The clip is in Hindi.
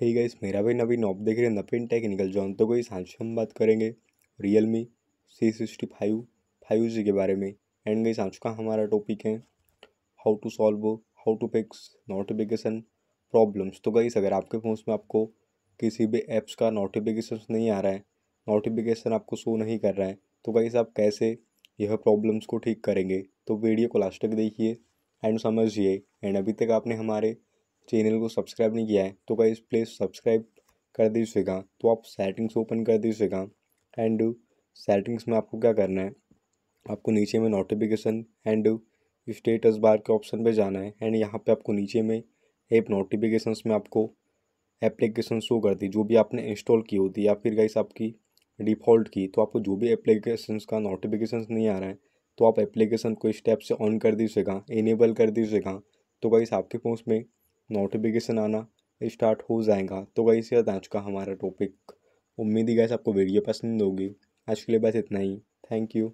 हे गाइस मेरा भाई नवीन, आप देख रहे हैं टेक्निकल जॉन तो कोई आज हम बात करेंगे Realme C sixty five five G के बारे में। एंड गाइस आज का हमारा टॉपिक है how to solve how to fix notification problems तो गाइस अगर आपके फ़ोन में आपको किसी भी ऐप्स का नोटिफिकेशन नहीं आ रहा है नोटिफिकेशन आपको शो नहीं कर रहा है तो गाइस आप कैसे यह प्रॉब्लम्स को ठीक करेंगे? तो वीडियो को लास्ट तक देखिए एंड समझिए। एंड अभी तक आपने हमारे चैनल को सब्सक्राइब नहीं किया है तो गाइस प्लीज़ सब्सक्राइब कर दीजिएगा तो आप सेटिंग्स ओपन कर दीजिएगा एंड सेटिंग्स में आपको क्या करना है? आपको नीचे में नोटिफिकेशन एंड स्टेटस बार के ऑप्शन पे जाना है एंड यहाँ पे आपको नीचे में ऐप नोटिफिकेशंस में आपको एप्लीकेशन शो करती जो भी आपने इंस्टॉल की होती या फिर गाइस आपकी डिफ़ॉल्ट की तो आपको जो भी एप्लीकेशन का नोटिफिकेशन नहीं आ रहा है तो आप एप्लीकेशन को स्टेप से ऑन कर दीजिएगा इनेबल कर दीजिएगा तो गाइस आपके फ़ोन में नोटिफिकेशन आना स्टार्ट हो जाएगा। तो वही से आज का हमारा टॉपिक उम्मीद ही गैस आपको वीडियो पसंद होगी। आज के लिए बस इतना ही। Thank you